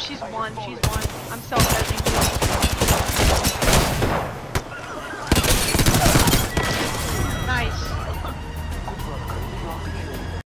she's one. She's one. I'm so.